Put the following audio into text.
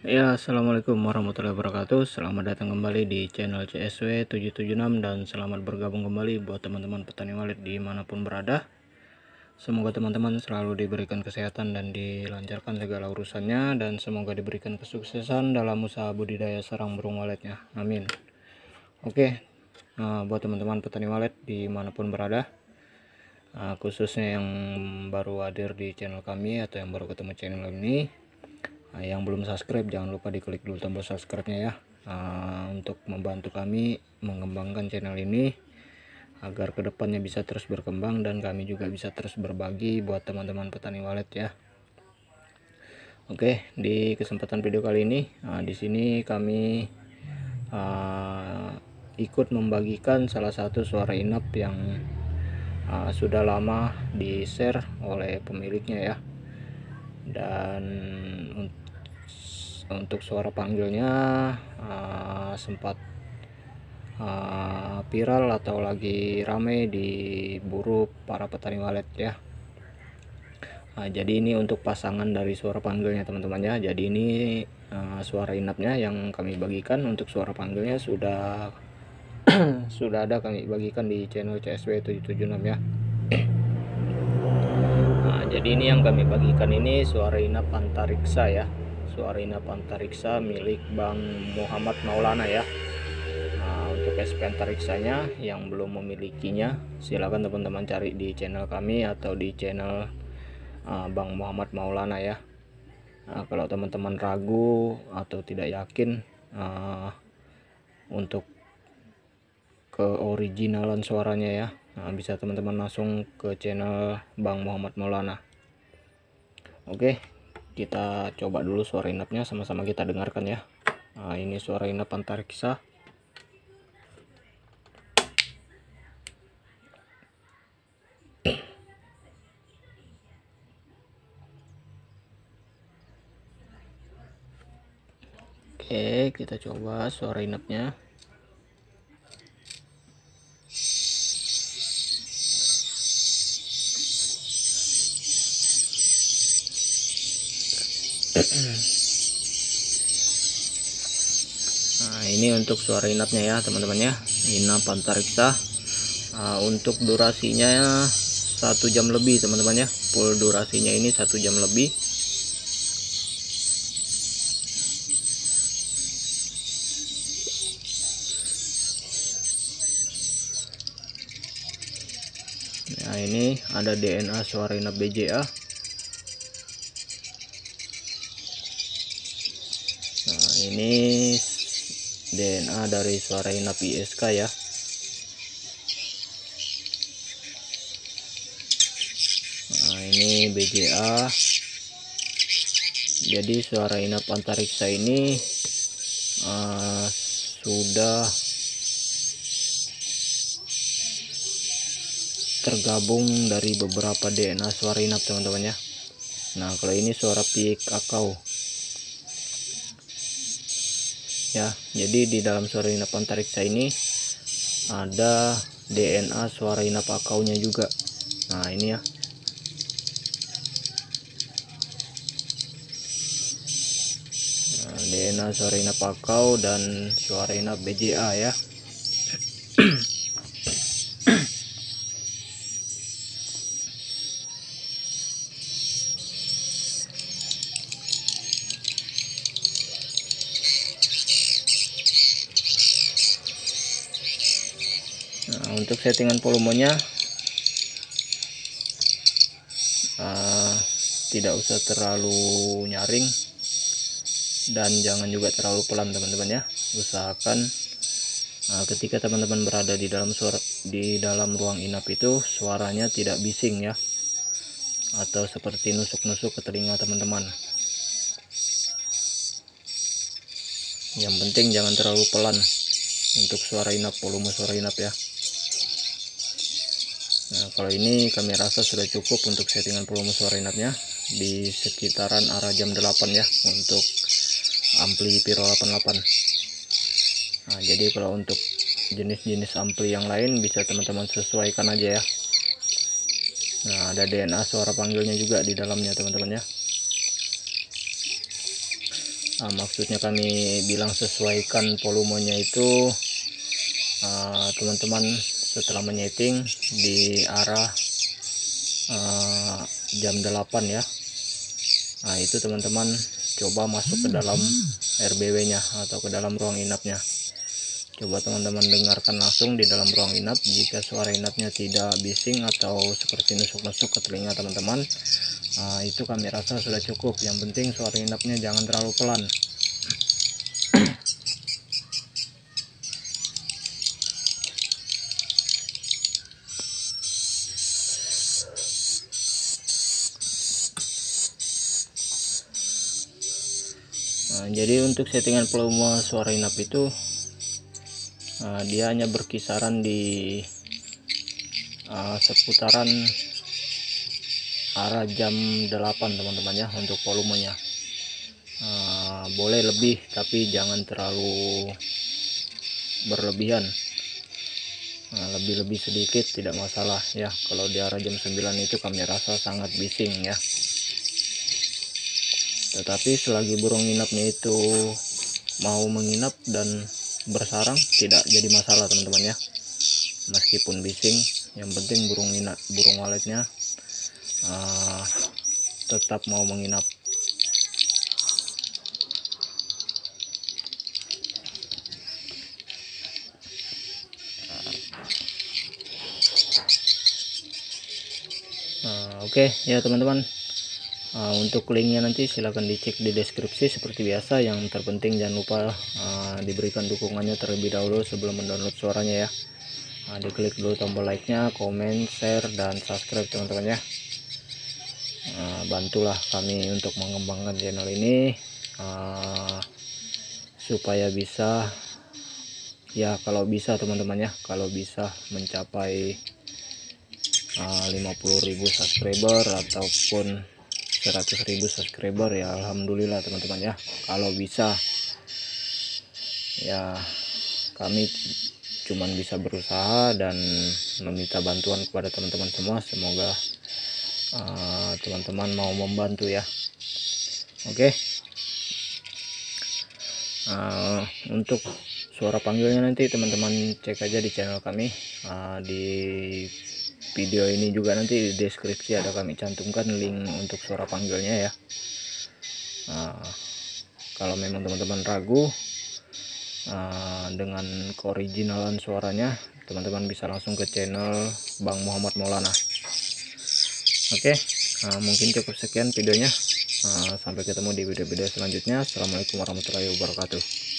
Ya, Assalamualaikum warahmatullahi wabarakatuh. Selamat datang kembali di channel CSW 776 Dan selamat bergabung kembali buat teman-teman petani walet di mana pun berada. Semoga teman-teman selalu diberikan kesehatan dan dilancarkan segala urusannya Dan semoga diberikan kesuksesan dalam usaha budidaya sarang burung waletnya Amin. Oke, nah, buat teman-teman petani walet di mana pun berada uh, Khususnya yang baru hadir di channel kami atau yang baru ketemu channel ini Nah, yang belum subscribe jangan lupa diklik dulu tombol subscribe-nya ya. Uh, untuk membantu kami mengembangkan channel ini agar ke depannya bisa terus berkembang dan kami juga bisa terus berbagi buat teman-teman petani walet ya. Oke di kesempatan video kali ini uh, di sini kami uh, ikut membagikan salah satu suara inap yang uh, sudah lama di share oleh pemiliknya ya. Dan untuk suara panggilnya uh, sempat uh, viral atau lagi rame diburu para petani walet ya. Nah, jadi ini untuk pasangan dari suara panggilnya teman-teman ya. Jadi ini uh, suara inapnya yang kami bagikan. Untuk suara panggilnya sudah sudah ada kami bagikan di channel CSW 776 ya. Nah, jadi ini yang kami bagikan ini suara inap antariksa ya Suarina Pantariksa milik Bang Muhammad Maulana ya. Nah, untuk SP Antariksanya yang belum memilikinya silahkan teman-teman cari di channel kami atau di channel uh, Bang Muhammad Maulana ya. Nah, kalau teman-teman ragu atau tidak yakin uh, untuk keoriginalan suaranya ya nah, bisa teman-teman langsung ke channel Bang Muhammad Maulana. Oke kita coba dulu suara inapnya sama-sama kita dengarkan ya. Nah, ini suara inap antariksa. Oke kita coba suara inapnya nah ini untuk suara inapnya ya teman-teman ya. Inap antariksa. Nah, untuk durasinya satu jam lebih teman-teman ya. Full durasinya ini satu jam lebih. Nah ini ada DNA suara inap BJA ini DNA dari suara inap ISK ya. Nah ini BJA jadi suara inap antariksa ini uh, sudah tergabung dari beberapa DNA suara inap teman-teman ya. Nah kalau ini suara pik akau ya jadi di dalam suara inap antariksa ini ada DNA suara inap akaunya juga. Nah ini ya. DNA suara inap akau dan suara inap BJA ya untuk settingan volumenya uh, tidak usah terlalu nyaring. Dan jangan juga terlalu pelan teman-teman ya. Usahakan uh, ketika teman-teman berada di dalam suara di dalam ruang inap itu suaranya tidak bising ya. Atau seperti nusuk-nusuk ke telinga teman-teman. Yang penting jangan terlalu pelan untuk suara inap volume suara inap ya Nah kalau ini kami rasa sudah cukup untuk settingan volume suara inapnya di sekitaran arah jam 8 ya untuk ampli Piro 88 nah jadi kalau untuk jenis-jenis ampli yang lain bisa teman-teman sesuaikan aja ya. Nah ada DNA suara panggilnya juga di dalamnya teman-teman ya. Uh, maksudnya kami bilang sesuaikan volumenya itu ah, teman-teman uh, setelah menyeting di arah uh, jam 8 ya. Nah itu teman-teman coba masuk ke dalam RBW nya atau ke dalam ruang inapnya. Coba teman-teman dengarkan langsung di dalam ruang inap. Jika suara inapnya tidak bising atau seperti nusuk-nusuk ke telinga teman-teman nah, itu kami rasa sudah cukup. Yang penting suara inapnya jangan terlalu pelan jadi untuk settingan volume suara inap itu uh, dia hanya berkisaran di uh, seputaran arah jam 8 teman-teman ya untuk volumenya. Uh, boleh lebih tapi jangan terlalu berlebihan. Lebih-lebih sedikit tidak masalah ya. Kalau di arah jam 9 itu kami rasa sangat bising ya tetapi selagi burung inapnya itu mau menginap dan bersarang tidak jadi masalah teman-teman ya. Meskipun bising yang penting burung inap burung waletnya uh, tetap mau menginap. Uh, oke okay, ya teman-teman uh, untuk linknya nanti silahkan dicek di deskripsi seperti biasa. Yang terpenting jangan lupa uh, diberikan dukungannya terlebih dahulu sebelum mendownload suaranya ya. Uh, diklik dulu tombol like nya komen share dan subscribe teman-teman ya. Uh, bantulah kami untuk mengembangkan channel ini uh, supaya bisa ya kalau bisa teman-teman ya kalau bisa mencapai uh, 50.000 subscriber ataupun 100.000 subscriber ya Alhamdulillah teman-teman ya. Kalau bisa ya kami cuman bisa berusaha dan meminta bantuan kepada teman-teman semua. Semoga uh, teman-teman uh, mau membantu ya. Oke? Okay. uh, untuk suara panggilnya nanti teman-teman cek aja di channel kami. Uh, di video ini juga nanti di deskripsi ada kami cantumkan link untuk suara panggilnya ya. Nah, kalau memang teman-teman ragu uh, dengan keoriginalan suaranya teman-teman bisa langsung ke channel Bang Muhammad Maulana. Oke okay, uh, mungkin cukup sekian videonya. Uh, sampai ketemu di video-video selanjutnya. Assalamualaikum warahmatullahi wabarakatuh